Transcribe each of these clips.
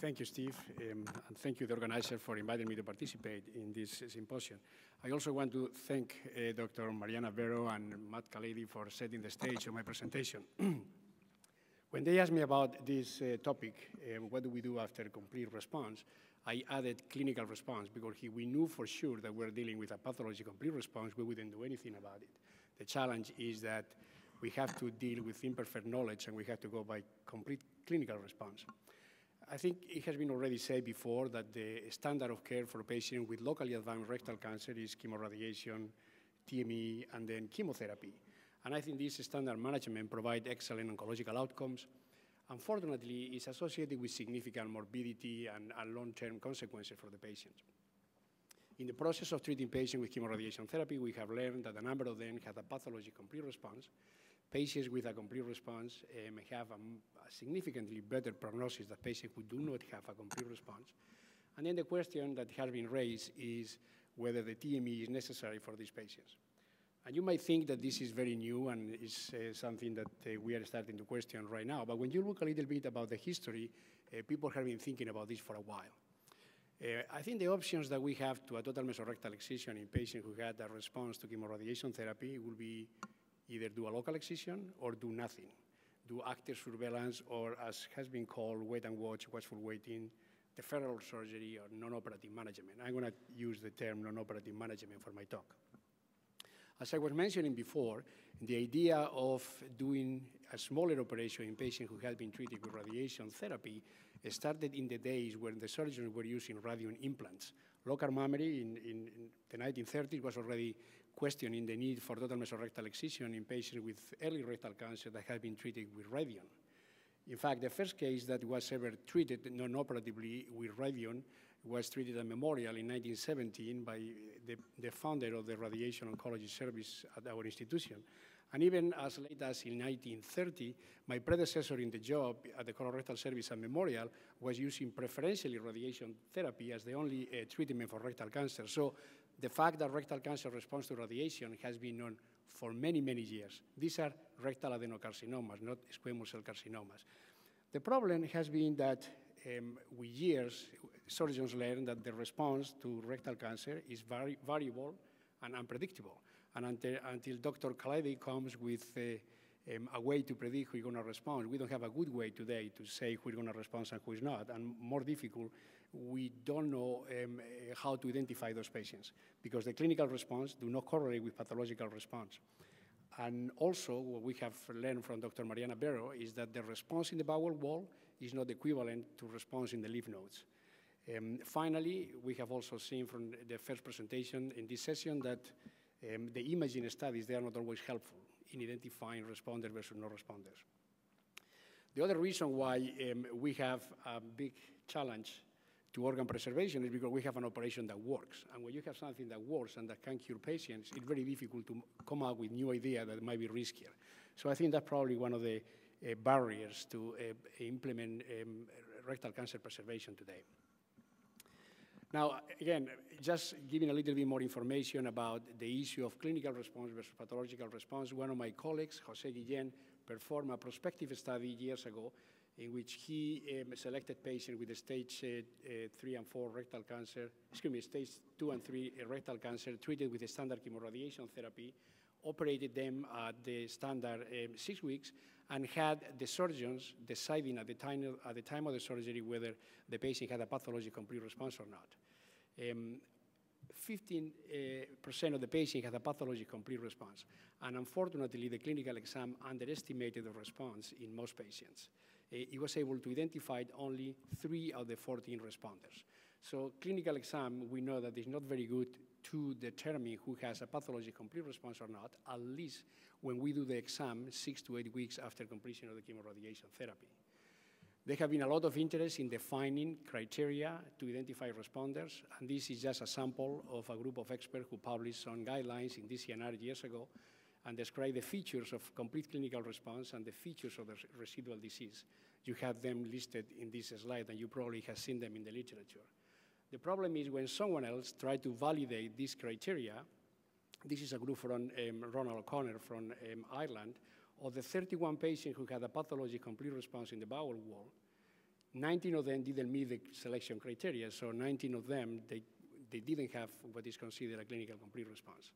Thank you, Steve, um, and thank you, the organizer, for inviting me to participate in this symposium. I also want to thank uh, Dr. Mariana Berho and Matt Kalady for setting the stage of my presentation. when they asked me about this uh, topic, uh, what do we do after complete response, I added clinical response because he, we knew for sure that we're dealing with a pathology complete response, we wouldn't do anything about it. The challenge is that we have to deal with imperfect knowledge and we have to go by complete clinical response. I think it has been already said before that the standard of care for a patient with locally advanced rectal cancer is chemoradiation, TME, and then chemotherapy. And I think this standard management provides excellent oncological outcomes. Unfortunately, it's associated with significant morbidity and, and long-term consequences for the patient. In the process of treating patients with chemoradiation therapy, we have learned that a number of them had a pathology complete response, Patients with a complete response uh, may have a, a, significantly better prognosis than patients who do not have a complete response. And then the question that has been raised is whether the TME is necessary for these patients. And you might think that this is very new and is uh, something that uh, we are starting to question right now. But when you look a little bit about the history, uh, people have been thinking about this for a while. Uh, I think the options that we have to a total mesorectal excision in patients who had a response to chemoradiation therapy will be either do a local excision or do nothing. Do active surveillance or, as has been called, wait and watch, watchful waiting, deferral surgery, or non-operative management. I'm going to use the term non-operative management for my talk. As I was mentioning before, the idea of doing a smaller operation in patients who had been treated with radiation therapy started in the days when the surgeons were using radium implants. Lockhart-Mummery in, in, in the 1930s was already questioning the need for total mesorectal excision in patients with early rectal cancer that had been treated with radium. In fact, the first case that was ever treated non-operatively with radium was treated at Memorial in 1917 by the, the, founder of the radiation oncology service at our institution. And even as late as in 1930, my predecessor in the job at the colorectal service at Memorial was using preferentially radiation therapy as the only uh, treatment for rectal cancer. So the fact that rectal cancer responds to radiation has been known for many, many years. These are rectal adenocarcinomas, not squamous cell carcinomas. The problem has been that um, with years, surgeons learned that the response to rectal cancer is very variable and unpredictable. And until, until Dr. Kalady comes with uh, um, a way to predict who's going to respond, we don't have a good way today to say who's going to respond and who's not. And more difficult we don't know um, how to identify those patients because the clinical response do not correlate with pathological response. And also, what we have learned from Dr. Mariana Berho is that the response in the bowel wall is not equivalent to response in the lymph nodes. Um, finally, we have also seen from the first presentation in this session that um, the imaging studies, they are not always helpful in identifying responders versus non-responders. The other reason why um, we have a big challenge to organ preservation is because we have an operation that works. And when you have something that works and that can cure patients, it's very difficult to come up with new idea that might be riskier. So I think that's probably one of the uh, barriers to uh, implement um, rectal cancer preservation today. Now, again, just giving a little bit more information about the issue of clinical response versus pathological response, one of my colleagues, Jose Guillem, performed a prospective study years ago in which he um, selected patients with stage uh, uh, 3 and 4 rectal cancer, excuse me, stage 2 and 3 uh, rectal cancer treated with standard chemoradiation therapy, operated them at the standard um, six weeks, and had the surgeons deciding at the, time of, at the time of the surgery whether the patient had a pathology complete response or not. 15% um, uh, of the patient had a pathology complete response. And unfortunately, the clinical exam underestimated the response in most patients. Eh, it was able to identify only three of the 14 responders. So clinical exam, we know that is not very good to determine who has a pathology complete response or not, at least when we do the exam six to eight weeks after completion of the chemoradiation therapy. There have been a lot of interest in defining criteria to identify responders, and this is just a sample of a group of experts who published some guidelines in DCNR years ago and describe the features of complete clinical response and the features of the residual disease. You have them listed in this slide, and you probably have seen them in the literature. The problem is when someone else tries to validate these criteria, this is a group from um, Ronan O'Connell from um, Ireland, of the 31 patients who had a pathologic complete response in the bowel wall, 19 of them didn't meet the selection criteria, so 19 of them, they, they didn't have what is considered a clinical complete response.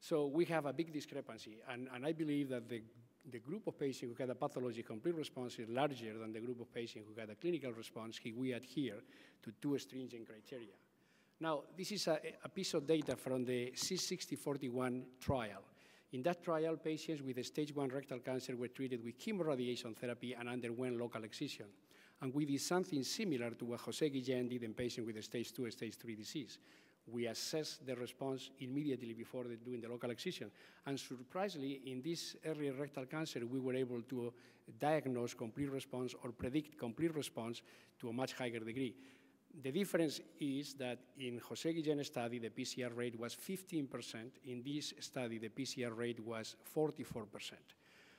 So we have a big discrepancy, and, and I believe that the, the group of patients who had a pathologic complete response is larger than the group of patients who had a clinical response we adhere to two stringent criteria. Now, this is a, a piece of data from the Z6041 trial. In that trial, patients with a stage one rectal cancer were treated with chemoradiation therapy and underwent local excision. And we did something similar to what Jose Guillem did in patients with a stage two, stage three disease. We assessed the response immediately before doing the local excision. And surprisingly, in this early rectal cancer, we were able to diagnose complete response or predict complete response to a much higher degree. The difference is that in Jose Guillem's study, the PCR rate was 15%. In this study, the PCR rate was 44%.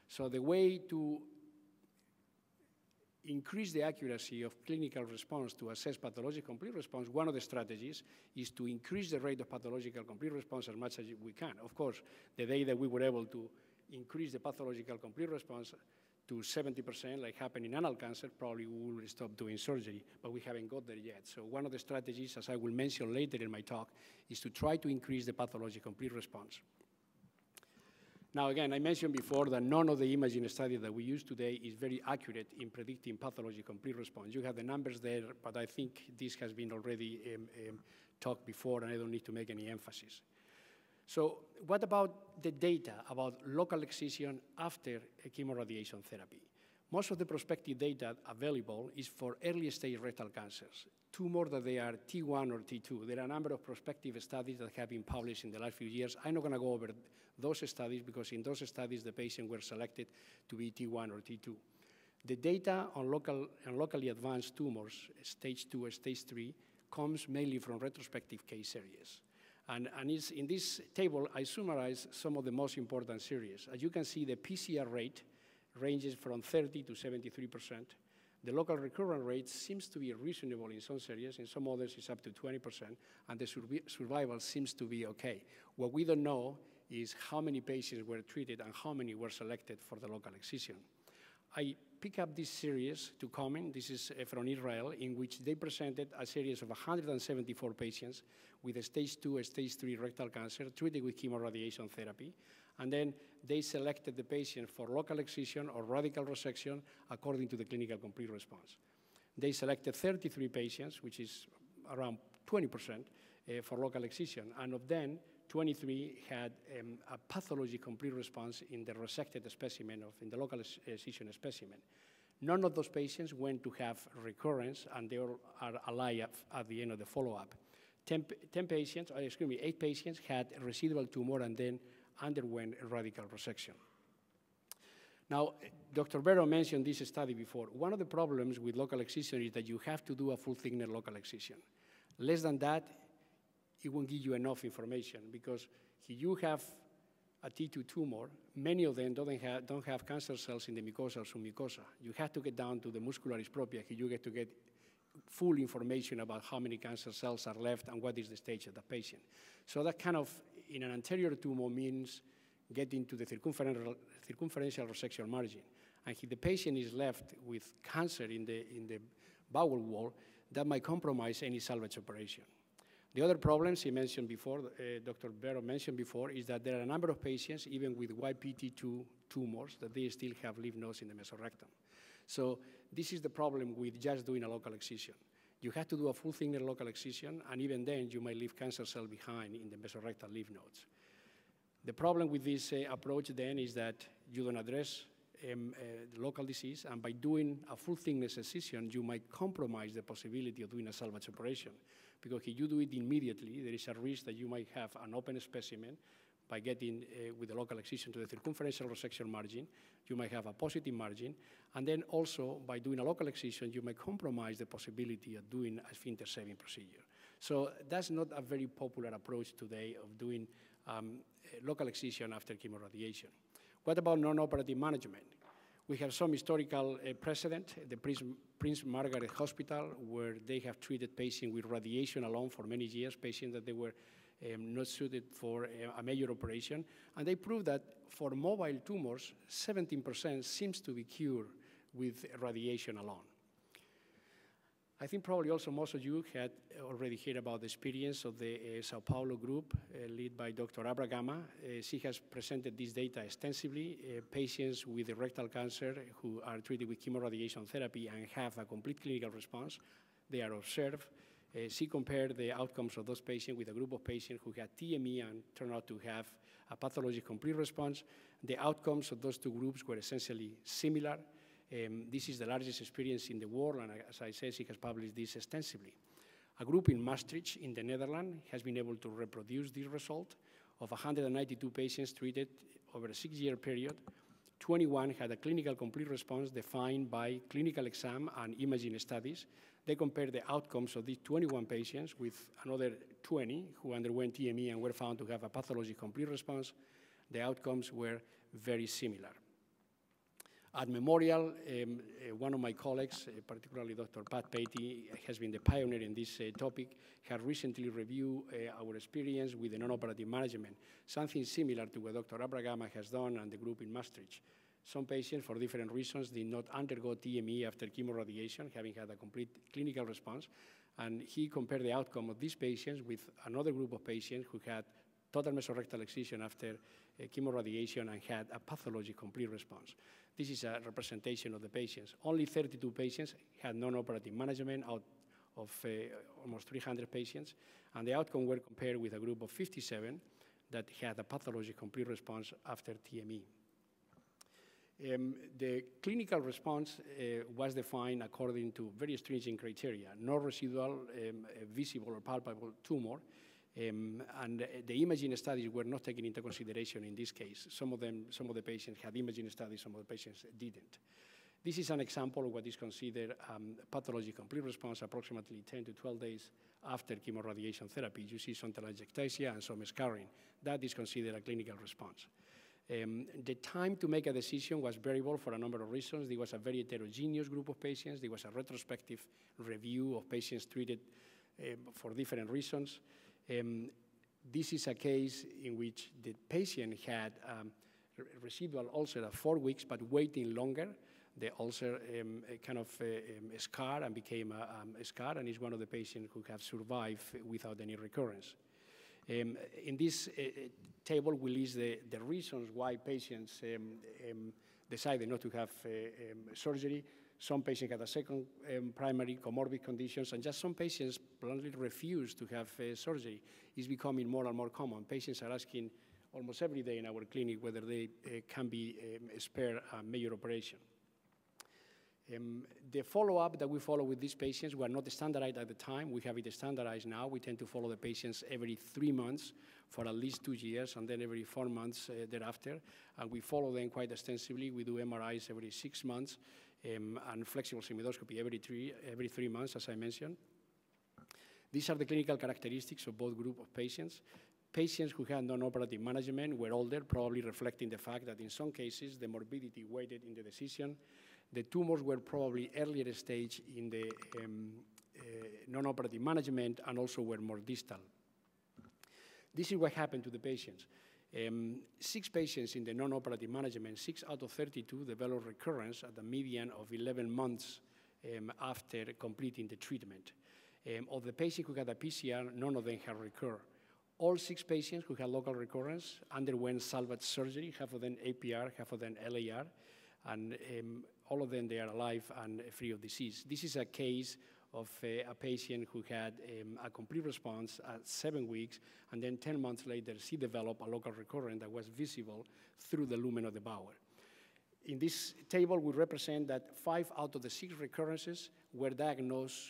So the way to increase the accuracy of clinical response to assess pathological complete response, one of the strategies is to increase the rate of pathological complete response as much as we can. Of course, the day that we were able to increase the pathological complete response to 70%, like happened in anal cancer, probably we will stop doing surgery, but we haven't got there yet. So one of the strategies, as I will mention later in my talk, is to try to increase the pathological complete response. Now, again, I mentioned before that none of the imaging studies that we use today is very accurate in predicting pathology complete response. You have the numbers there, but I think this has been already um, um, talked before, and I don't need to make any emphasis. So what about the data about local excision after chemoradiation therapy? Most of the prospective data available is for early stage rectal cancers, tumor that they are T1 or T2. There are a number of prospective studies that have been published in the last few years. I'm not going to go over those studies because in those studies the patients were selected to be T1 or T2. The data on, local, on locally advanced tumors, stage 2 or stage 3, comes mainly from retrospective case series. And, and in this table, I summarize some of the most important series. As you can see, the PCR rate ranges from 30 to 73 percent. The local recurrent rate seems to be reasonable in some series, in some others it's up to 20 percent, and the survival seems to be okay. What we don't know is how many patients were treated and how many were selected for the local excision. I pick up this series to comment. This is uh, from Israel, in which they presented a series of 174 patients with a stage 2 stage 3 rectal cancer treated with chemoradiation therapy. And then they selected the patient for local excision or radical resection according to the clinical complete response. They selected 33 patients, which is around 20% uh, for local excision. And of them, 23 had um, a pathology complete response in the resected specimen of in the local excision specimen. None of those patients went to have recurrence, and they all are alive at the end of the follow-up. 10, 10, patients, excuse me, eight patients had residual tumor and then underwent a radical resection. Now, Dr. Berho mentioned this study before. One of the problems with local excision is that you have to do a full thickness local excision. Less than that, it won't give you enough information because if you have a T2 tumor, many of them don't have, don't have cancer cells in the mucosa or submucosa. You have to get down to the muscularis propria you get to get full information about how many cancer cells are left and what is the stage of the patient. So that kind of, in an anterior tumor, means getting to the circumferential, circumferential resection margin. And if the patient is left with cancer in the, in the bowel wall, that might compromise any salvage operation. The other problems he mentioned before, uh, Dr. Berho mentioned before, is that there are a number of patients, even with YPT2 tumors, that they still have lymph nodes in the mesorectum. So this is the problem with just doing a local excision. You have to do a full thickness local excision, and even then you might leave cancer cell behind in the mesorectal lymph nodes. The problem with this uh, approach then is that you don't address um, uh, local disease, and by doing a full thickness excision, you might compromise the possibility of doing a salvage operation because if you do it immediately, there is a risk that you might have an open specimen by getting uh, with the local excision to the circumferential resection margin, you might have a positive margin. And then also, by doing a local excision, you might compromise the possibility of doing a sphincter saving procedure. So that's not a very popular approach today of doing um, local excision after chemoradiation. What about non-operative management? We have some historical uh, precedent, the Prince, Prince, Margaret Hospital, where they have treated patients with radiation alone for many years, patients that they were um, not suited for a, a major operation. And they proved that for mobile tumors, 17% seems to be cured with radiation alone. I think probably also most of you had already heard about the experience of the uh, Sao Paulo group uh, led by Dr. Habr-Gama. Uh, she has presented this data extensively. Uh, patients with rectal cancer who are treated with chemoradiation therapy and have a complete clinical response, they are observed. Uh, she compared the outcomes of those patients with a group of patients who had TME and turned out to have a pathologic complete response. The outcomes of those two groups were essentially similar. Um, this is the largest experience in the world, and as I said, she has published this extensively. A group in Maastricht in the Netherlands has been able to reproduce this result of 192 patients treated over a six-year period. 21 had a clinical complete response defined by clinical exam and imaging studies. They compared the outcomes of these 21 patients with another 20 who underwent TME and were found to have a pathologic complete response. The outcomes were very similar. At Memorial, um, uh, one of my colleagues, uh, particularly Dr. Pat Paty, has been the pioneer in this uh, topic, has recently reviewed uh, our experience with the non-operative management, something similar to what Dr. Habr-Gama has done and the group in Maastricht. Some patients, for different reasons, did not undergo TME after chemoradiation, having had a complete clinical response, and he compared the outcome of these patients with another group of patients who had total mesorectal excision after uh, chemoradiation and had a pathologic complete response. This is a representation of the patients. Only 32 patients had non-operative management out of uh, almost 300 patients, and the outcome were compared with a group of 57 that had a pathologic complete response after TME. Um, the clinical response uh, was defined according to very stringent criteria, no residual um, visible or palpable tumor, um, and the imaging studies were not taken into consideration in this case. Some of them, some of the patients had imaging studies, some of the patients didn't. This is an example of what is considered um, pathologic complete response approximately 10 to 12 days after chemoradiation therapy. You see some telangiectasia and some scarring. That is considered a clinical response. Um, the time to make a decision was variable for a number of reasons. There was a very heterogeneous group of patients. There was a retrospective review of patients treated uh, for different reasons. Um, this is a case in which the patient had um, residual ulcer four weeks, but waiting longer. The ulcer um, kind of uh, um, scarred and became a, a, scar, and is one of the patients who have survived without any recurrence. Um, in this uh, uh table, we list the, the, reasons why patients decided not to have uh, surgery. Some patients had a second um, primary comorbid conditions, and just some patients bluntly refuse to have uh, surgery. It's becoming more and more common. Patients are asking almost every day in our clinic whether they can be um, spared a major operation. Um, the follow-up that we follow with these patients were not standardized at the time. We have it standardized now. We tend to follow the patients every three months for at least two years, and then every four months uh, thereafter. And we follow them quite extensively. We do MRIs every six months um, and flexible sigmoidoscopy every three, every three months, as I mentioned. These are the clinical characteristics of both groups of patients. Patients who had non-operative management were older, probably reflecting the fact that in some cases the morbidity weighted in the decision. The tumors were probably earlier stage in the um, uh, non-operative management and also were more distal. This is what happened to the patients. Um, six patients in the non-operative management, six out of 32 developed recurrence at a median of 11 months um, after completing the treatment. Um, of the patients who had a PCR, none of them had recurred. All six patients who had local recurrence underwent salvage surgery, half of them APR, half of them LAR, and um, all of them, they are alive and free of disease. This is a case of uh, a patient who had um, a complete response at seven weeks, and then 10 months later, she developed a local recurrence that was visible through the lumen of the bowel. In this table, we represent that five out of the six recurrences were diagnosed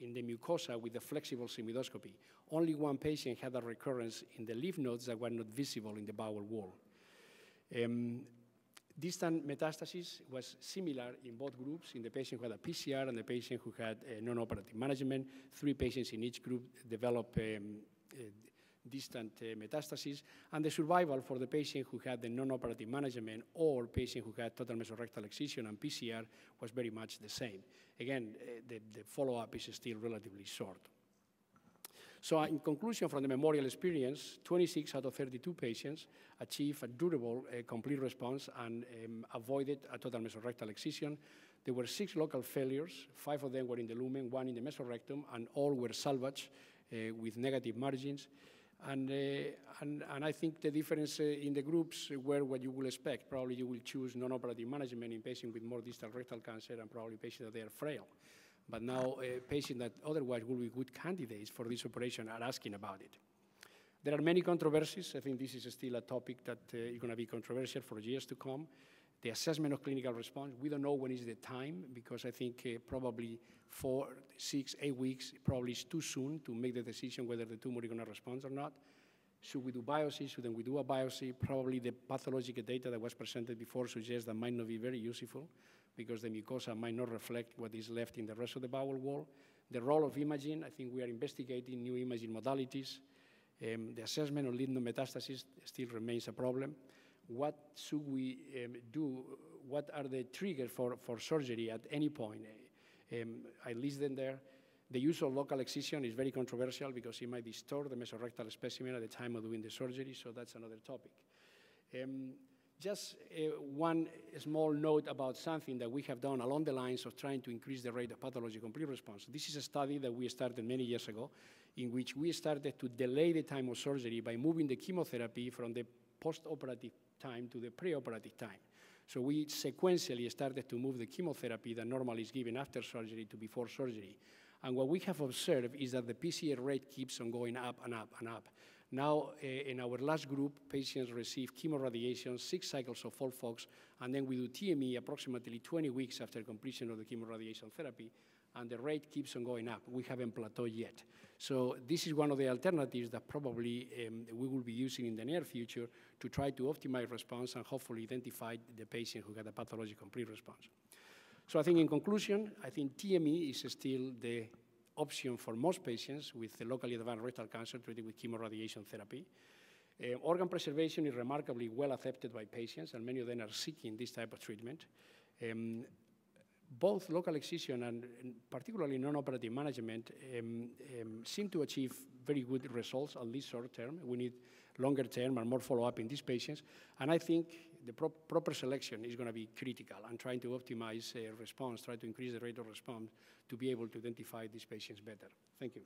in the mucosa with the flexible sigmoidoscopy. Only one patient had a recurrence in the lymph nodes that were not visible in the bowel wall. Um, Distant metastasis was similar in both groups, in the patient who had a PCR and the patient who had non-operative management. Three patients in each group developed um, uh, distant uh, metastasis, and the survival for the patient who had the non-operative management or patient who had total mesorectal excision and PCR was very much the same. Again, uh, the, the follow-up is still relatively short. So in conclusion, from the memorial experience, 26 out of 32 patients achieved a durable uh, complete response and um, avoided a total mesorectal excision. There were six local failures. Five of them were in the lumen, one in the mesorectum, and all were salvaged uh, with negative margins. And, uh, and, and, I think the difference uh, in the groups were what you will expect. Probably you will choose non-operative management in patients with more distal rectal cancer and probably patients that they are frail. But now uh, patients that otherwise would be good candidates for this operation are asking about it. There are many controversies. I think this is still a topic that uh, is going to be controversial for years to come. The assessment of clinical response, we don't know when is the time because I think uh, probably four, six, eight weeks probably is too soon to make the decision whether the tumor is going to respond or not. Should we do biopsy? Shouldn't we do a biopsy? Probably the pathological data that was presented before suggests that might not be very useful because the mucosa might not reflect what is left in the rest of the bowel wall. The role of imaging, I think we are investigating new imaging modalities. Um, the assessment of lymph node metastasis still remains a problem. What should we um, do? What are the triggers for, for surgery at any point? Um, I list them there. The use of local excision is very controversial because it might distort the mesorectal specimen at the time of doing the surgery, so that's another topic. Um, just uh, one small note about something that we have done along the lines of trying to increase the rate of pathology complete response. This is a study that we started many years ago in which we started to delay the time of surgery by moving the chemotherapy from the post-operative time to the preoperative time. So we sequentially started to move the chemotherapy that normally is given after surgery to before surgery. And what we have observed is that the PCR rate keeps on going up and up and up. Now, uh, in our last group, patients receive chemoradiation, six cycles of FOLFOX, and then we do TME approximately 20 weeks after completion of the chemoradiation therapy, and the rate keeps on going up. We haven't plateaued yet. So this is one of the alternatives that probably um, we will be using in the near future to try to optimize response and hopefully identify the patient who got a pathologic complete response. So I think in conclusion, I think TME is still the option for most patients with locally advanced rectal cancer treated with chemoradiation therapy. Uh, organ preservation is remarkably well accepted by patients, and many of them are seeking this type of treatment. Um, both local excision and, and particularly non-operative management um, um, seem to achieve very good results, at least short term. We need longer term and more follow-up in these patients. And I think the pro proper selection is going to be critical and trying to optimize uh, response, try to increase the rate of response to be able to identify these patients better. Thank you.